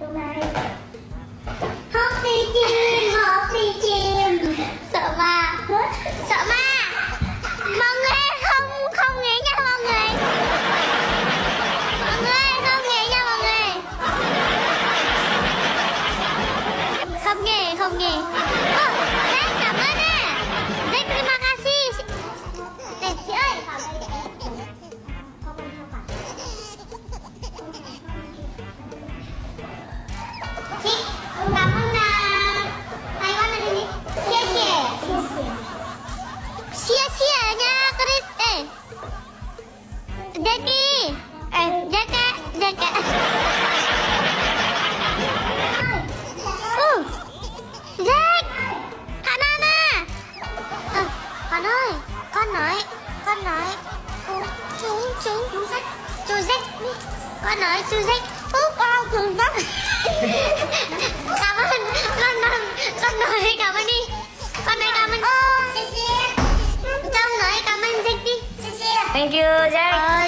Tụi mày Hot đi chim, hot đi chim. Sợ ma. Sợ ma. Mọi người không, không nghĩ nha mọi người. Mọi người không nghĩ nha mọi người. Không nghĩ, không nghĩ Jackie! Ê, Jackie Jackie. Ừ Jack! Nam à! Ờ, Con ơi Con nói Con nói. Chú Chú Chú Jack Chú Jack Con nói chú Jack Úp ao cùng bác Cảm ơn Con nói Con nói cảm ơn đi. Con nói cảm ơn. Trong nói cảm ơn Jack đi. Thank you, Jack.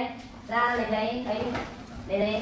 đây. Ra lấy đấy lấy đấy